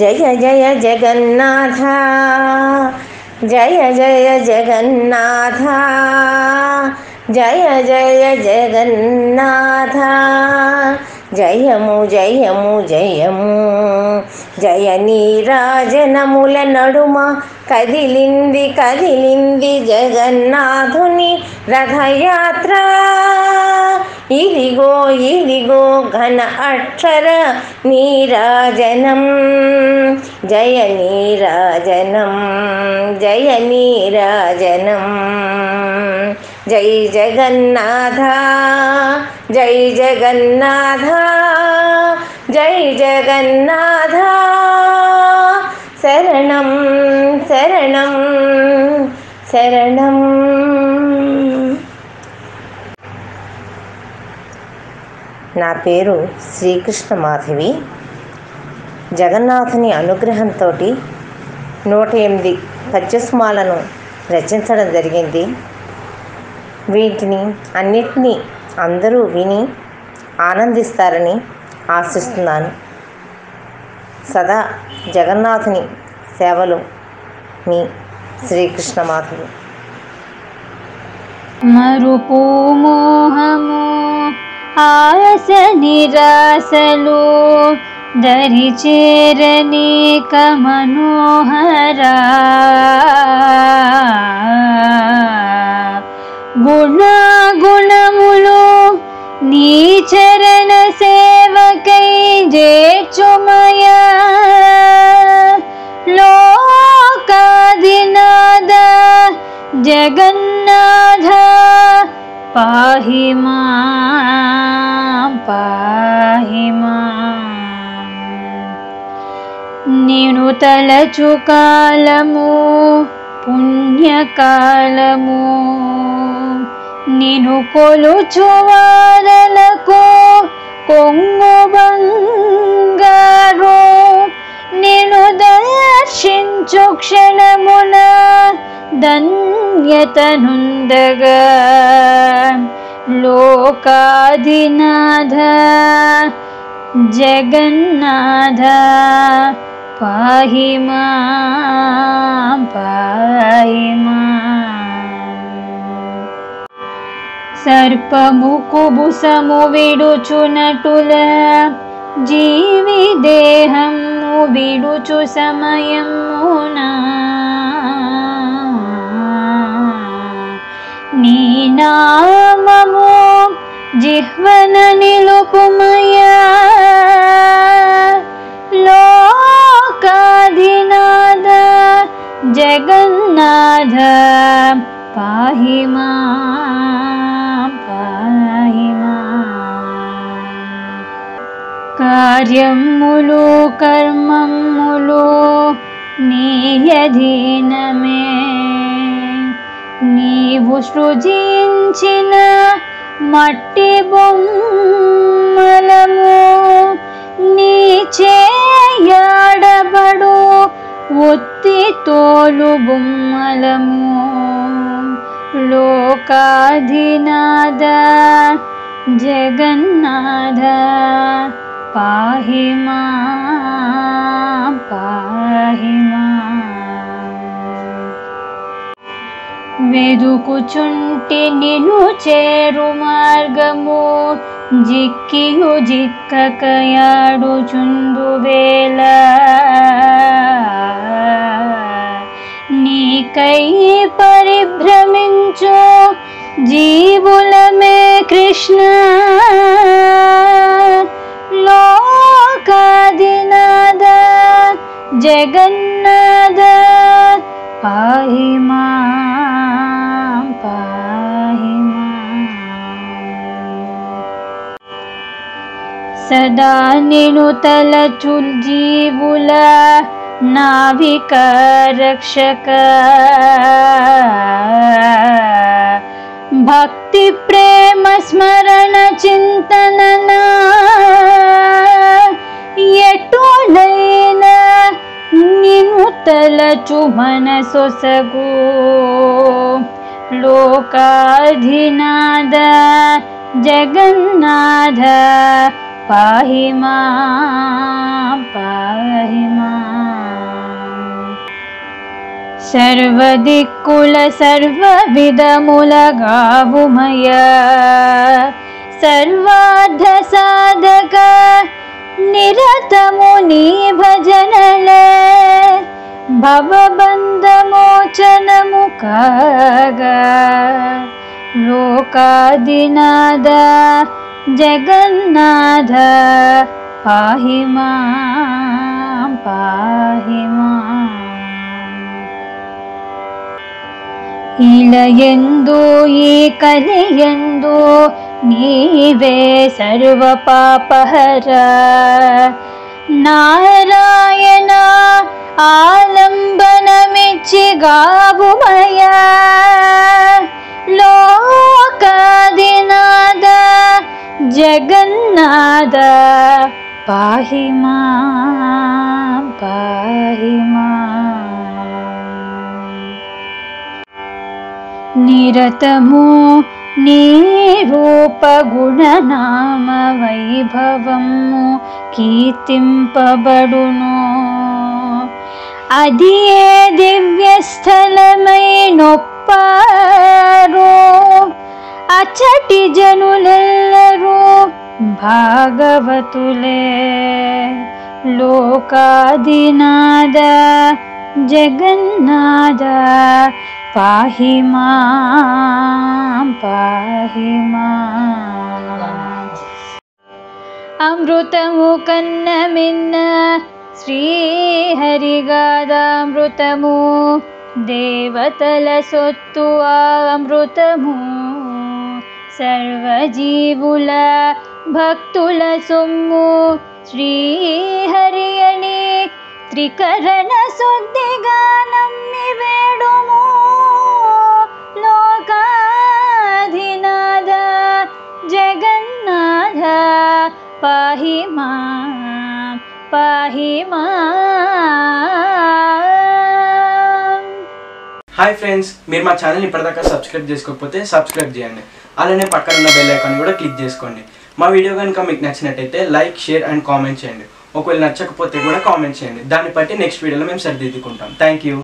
जय जय जगन्नाथा जय जय जगन्नाथा जय जय जगन्नाथा जयमु जयमु जयमु జయ నీరాజనముల నడుమ కదిలింది కదిలింది జగన్నాథుని రథయాత్ర ఇదిగో ఇదిగో ఘన అక్షర నీరాజనం జయ నీరాజనం జయ నీరాజనం జై జగన్నాథ జై జగన్నాథ జై జగన్నాథ. శరణం శరణం శరణం. నా పేరు శ్రీకృష్ణ మాధవి. జగన్నాథుని అనుగ్రహంతో నూట ఎనిమిది పద్యసుమాలను రచించడం జరిగింది. వీటిని అన్నిటినీ అందరూ విని ఆనందిస్తారని ఆశిస్తున్నాను. సదా జగన్నాథుని సేవలు మీ శ్రీకృష్ణమాధుడు మరుపోమోహము ఆయస నిరాశలు దరిచేరనేక మనోహరా. సేవకై జేచుమయ లోకాదినాద జగన్నాథ పాహి మాం పాహి మాం నేను తలచు కాలము పుణ్యకాలము నేను కొలుచు వారలకు కొంగు బంగారు నేను దర్శించు క్షణమున ధన్యతనుందగా లోకాదినాథ జగన్నాథ పాహి మాం పాహి మాం సర్పము కుబుసము విడుచునటుల జీవి దేహము విడుచు సమయమునా నీ నామము జిహ్వన నిలుపుమయా లోకాధినాథ జగన్నాథ పాహి మాం కార్యములు కర్మములు నీయధీనమే నీవు సృజించిన మట్టి బొమ్మలము నీ చేయడబడు ఒత్తి తోలు బొమ్మలము. లోకాధినాథ జగన్నాథ పాహి మాం పాహి మాం వెదుకుచుంటి నిను చేరు మార్గము జిక్కియు జిక్కకయాడుచుందు వేళ నీకై పరిభ్రమించు జీవులమే కృష్ణ। जगन्नाथ पाहि मां पाहि सदा निणुतलचुल जीव नाभरक्षक भक्ति प्रेम स्मरण चिन्तन तलुन सोसगो लोकाधिनाद जगन्नाथ पाहि मा पाहि मार्वादि कुल सर्वविदमु लगामय सर्वाद्ध साधक निरतमुनि भजनल भवबन्धमोचनमुखग। लोकादिनाद जगन्नाथ पाहि मां पाहि इलयन्दो ये कलयन्दो नीवे सर्वपापहर। ఈ కలియందు నీవే సర్వ పాపహర నారాయణ ఆలంబనమిచ్చి గావుమయా లోకాదినాద జగన్నాథ పాహి మాం పాహి మాం నిరతము నీ వైభవము కీర్తింపబడును. అది ఏ దివ్యస్థలమై నొప్పారో అచ్చటి జనులెల్లరూ భాగవతులే. లోకాదినాద జగన్నాథ पाहि मां पाहि मा। अमृतमुकन्नमिन्न श्रीहरिगादामृतमु देवतलसोत्तु अमृतमु। सर्वजीवुल भक्तुलसुम्मु श्रीहरियणी त्रिकरणशुद्धिगानं मिबेडु హాయ్ ఫ్రెండ్స్ మీరు మా ఛానల్ ఇప్పటిదాకా సబ్స్క్రైబ్ చేసుకోకపోతే సబ్స్క్రైబ్ చేయండి. అలానే పక్కన ఉన్న బెల్ ఐకాన్ కూడా క్లిక్ చేసుకోండి. మా వీడియో కనుక మీకు నచ్చినట్టయితే లైక్ షేర్ అండ్ కామెంట్ చేయండి. ఒకవేళ నచ్చకపోతే కూడా కామెంట్ చేయండి. దాన్ని బట్టి నెక్స్ట్ వీడియోలో మేము సరిదిద్దుకుంటాం. Thank you